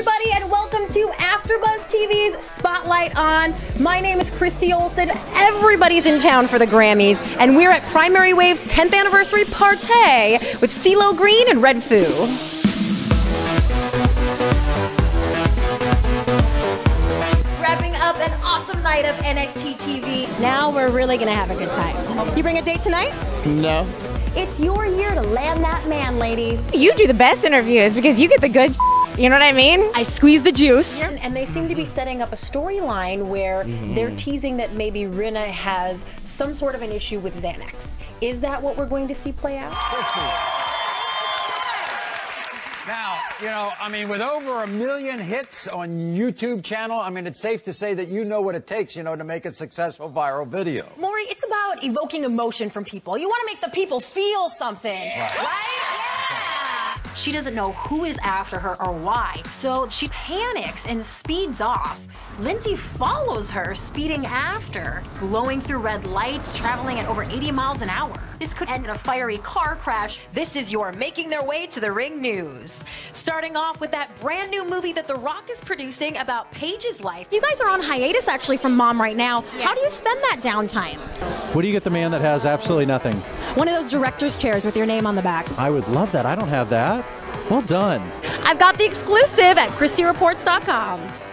everybody, and welcome to AfterBuzz TV's Spotlight on. My name is Christy Olson. Everybody's in town for the Grammys, and we're at Primary Wave's 10th anniversary party with CeeLo Green and Red Foo. Wrapping up an awesome night of NXT TV. Now we're really gonna have a good time. You bring a date tonight? No. It's your year to land that man, ladies. You do the best interviews because you get the good. You know what I mean? I squeeze the juice. And they seem to be setting up a storyline where mm-hmm. they're teasing that maybe Rinna has some sort of an issue with Xanax. Is that what we're going to see play out? Now, you know, I mean, with over a million hits on YouTube channel, I mean, it's safe to say that you know what it takes, you know, to make a successful viral video. Maury, it's about evoking emotion from people. You want to make the people feel something, right? Yeah. She doesn't know who is after her or why, so she panics and speeds off. Lindsay follows her, speeding after, blowing through red lights, traveling at over 80 miles an hour. This could end in a fiery car crash. This is your making their way to the ring news. Starting off with that brand new movie that The Rock is producing about Paige's life. You guys are on hiatus actually from mom right now. How do you spend that downtime? What do you get the man that has absolutely nothing? One of those director's chairs with your name on the back. I would love that. I don't have that. Well done. I've got the exclusive at ChristyReports.com.